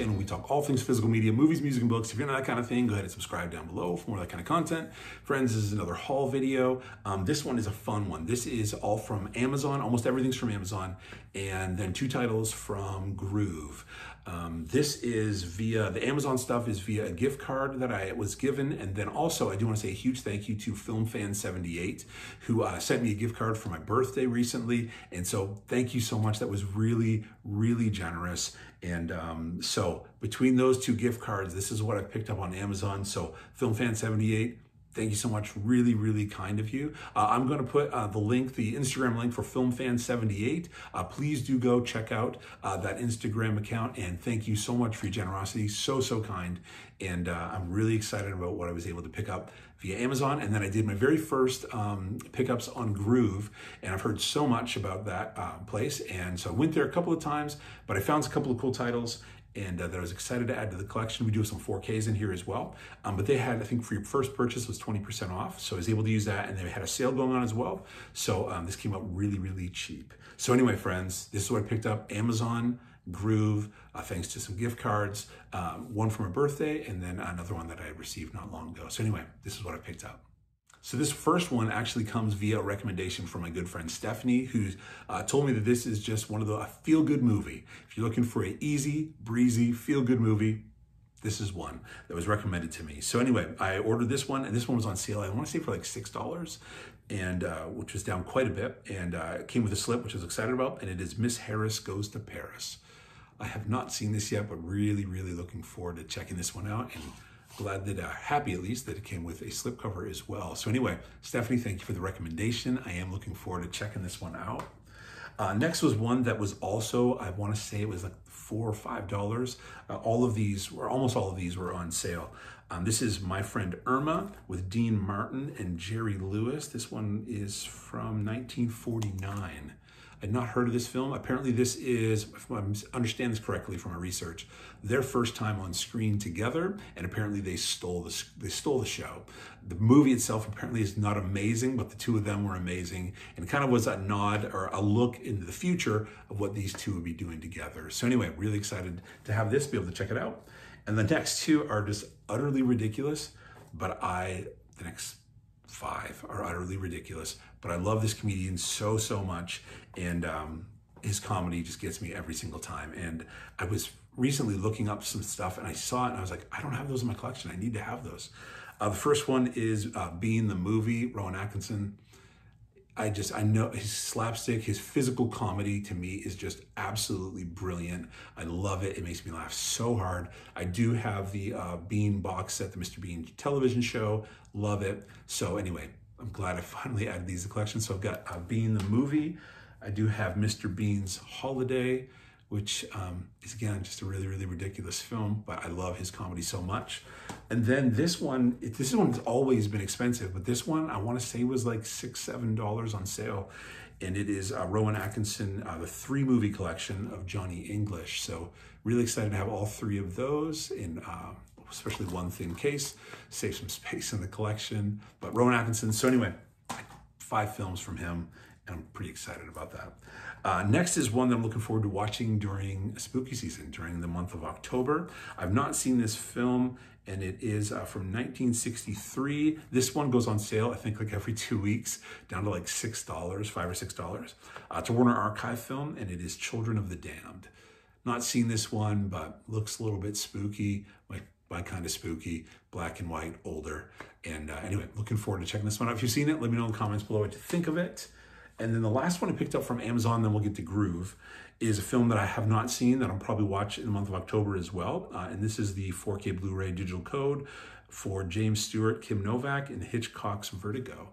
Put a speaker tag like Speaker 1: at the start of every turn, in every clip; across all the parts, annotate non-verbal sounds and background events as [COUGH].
Speaker 1: channel. We talk all things physical media, movies, music, and books. If you're into that kind of thing, go ahead and subscribe down below for more of that kind of content. Friends, this is another haul video. Um, this one is a fun one. This is all from Amazon. Almost everything's from Amazon. And then two titles from Gruv. Um, this is via, the Amazon stuff is via a gift card that I was given. And then also, I do want to say a huge thank you to FilmFan78, who uh, sent me a gift card for my birthday recently. And so thank you so much. That was really, really generous. And um, so between those two gift cards, this is what I picked up on Amazon. So FilmFan78, Thank you so much. Really, really kind of you. Uh, I'm going to put uh, the link, the Instagram link for FilmFan78. Uh, please do go check out uh, that Instagram account. And thank you so much for your generosity. So, so kind. And uh, I'm really excited about what I was able to pick up via Amazon. And then I did my very first um, pickups on Gruv. And I've heard so much about that uh, place. And so I went there a couple of times, but I found a couple of cool titles and uh, that I was excited to add to the collection. We do have some 4Ks in here as well. Um, but they had, I think for your first purchase was 20% off. So I was able to use that and they had a sale going on as well. So um, this came out really, really cheap. So anyway, friends, this is what I picked up. Amazon, Gruv, uh, thanks to some gift cards, um, one for my birthday and then another one that I received not long ago. So anyway, this is what I picked up. So this first one actually comes via a recommendation from my good friend Stephanie, who uh, told me that this is just one of the a feel-good movie. If you're looking for an easy, breezy, feel-good movie, this is one that was recommended to me. So anyway, I ordered this one, and this one was on sale. I want to say for like six dollars, and uh, which was down quite a bit. And uh, came with a slip, which I was excited about. And it is Miss Harris Goes to Paris. I have not seen this yet, but really, really looking forward to checking this one out. And glad that, uh, happy at least, that it came with a slipcover as well. So anyway, Stephanie, thank you for the recommendation. I am looking forward to checking this one out. Uh, next was one that was also, I want to say it was like four or five dollars. Uh, all of these, or almost all of these, were on sale. Um, this is My Friend Irma with Dean Martin and Jerry Lewis. This one is from 1949. I'd not heard of this film. Apparently, this is, if I understand this correctly from my research, their first time on screen together, and apparently they stole the they stole the show. The movie itself apparently is not amazing, but the two of them were amazing, and kind of was a nod or a look into the future of what these two would be doing together. So anyway, really excited to have this, be able to check it out. And the next two are just utterly ridiculous, but I the next five are utterly ridiculous. But I love this comedian so, so much. And um, his comedy just gets me every single time. And I was recently looking up some stuff and I saw it and I was like, I don't have those in my collection. I need to have those. Uh, the first one is uh, Bean the Movie, Rowan Atkinson. I just, I know his slapstick, his physical comedy to me is just absolutely brilliant. I love it. It makes me laugh so hard. I do have the uh, Bean box set, the Mr. Bean television show. Love it. So anyway, I'm glad I [LAUGHS] finally added these to the collection. So I've got uh, Bean the movie. I do have Mr. Bean's Holiday, which um, is again just a really, really ridiculous film, but I love his comedy so much. And then this one, this one's always been expensive, but this one I want to say was like six, seven dollars on sale. And it is uh, Rowan Atkinson, uh, the three movie collection of Johnny English. So really excited to have all three of those in uh, especially one thin case, save some space in the collection. But Rowan Atkinson, so anyway, five films from him, I'm pretty excited about that. Uh, next is one that I'm looking forward to watching during spooky season, during the month of October. I've not seen this film, and it is uh, from 1963. This one goes on sale, I think, like every two weeks, down to like $6, five or $6. Uh, it's a Warner Archive film, and it is Children of the Damned. Not seen this one, but looks a little bit spooky, like by kind of spooky, black and white, older. And uh, anyway, looking forward to checking this one out. If you've seen it, let me know in the comments below what you think of it. And then the last one I picked up from Amazon, then we'll get to Gruv, is a film that I have not seen that I'll probably watch in the month of October as well. Uh, and this is the 4K Blu-ray digital code for James Stewart, Kim Novak, and Hitchcock's Vertigo.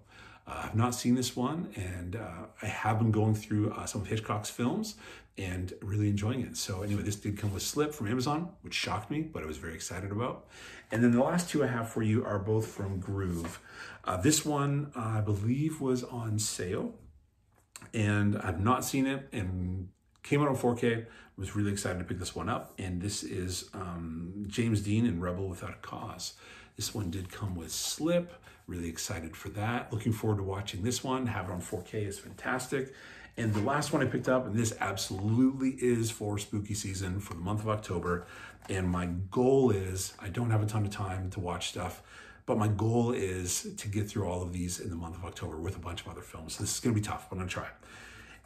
Speaker 1: Uh, I've not seen this one, and uh, I have been going through uh, some of Hitchcock's films and really enjoying it. So anyway, this did come with Slip from Amazon, which shocked me, but I was very excited about. And then the last two I have for you are both from Gruv. Uh, this one, I believe, was on sale and I've not seen it and came out on 4K. Was really excited to pick this one up. And this is um, James Dean in Rebel Without a Cause. This one did come with Slip. Really excited for that. Looking forward to watching this one. Have it on 4K is fantastic. And the last one I picked up, and this absolutely is for spooky season for the month of October. And my goal is I don't have a ton of time to watch stuff, but my goal is to get through all of these in the month of October with a bunch of other films. This is going to be tough, but I'm going to try.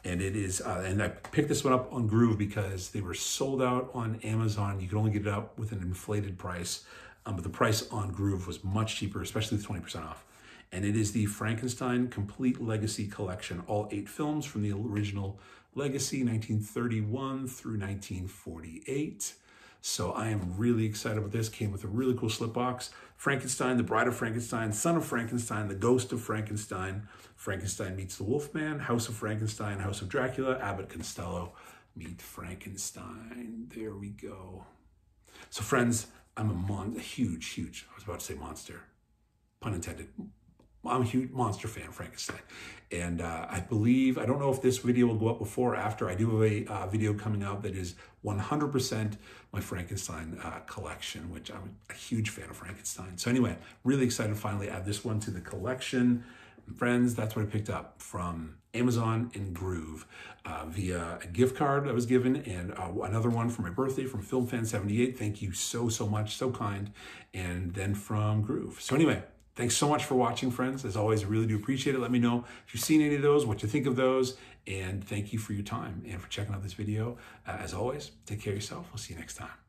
Speaker 1: And it is, uh, and I picked this one up on Gruv because they were sold out on Amazon. You could only get it up with an inflated price, um, but the price on Gruv was much cheaper, especially the 20% off and it is the Frankenstein Complete Legacy Collection, all eight films from the original Legacy, 1931 through 1948. So I am really excited about this. Came with a really cool slip box. Frankenstein, The Bride of Frankenstein, Son of Frankenstein, The Ghost of Frankenstein, Frankenstein meets the Wolfman, House of Frankenstein, House of Dracula, Abbott Costello meet Frankenstein. There we go. So friends, I'm a mon- a huge, huge, I was about to say monster, pun intended, I'm a huge monster fan of Frankenstein. And uh, I believe, I don't know if this video will go up before or after. I do have a uh, video coming out that is 100% my Frankenstein uh, collection, which I'm a huge fan of Frankenstein. So, anyway, really excited to finally add this one to the collection. Friends, that's what I picked up from Amazon and Gruv uh, via a gift card I was given and uh, another one for my birthday from FilmFan78. Thank you so, so much. So kind. And then from Gruv. So, anyway, Thanks so much for watching, friends. As always, I really do appreciate it. Let me know if you've seen any of those, what you think of those, and thank you for your time and for checking out this video. Uh, as always, take care of yourself. We'll see you next time.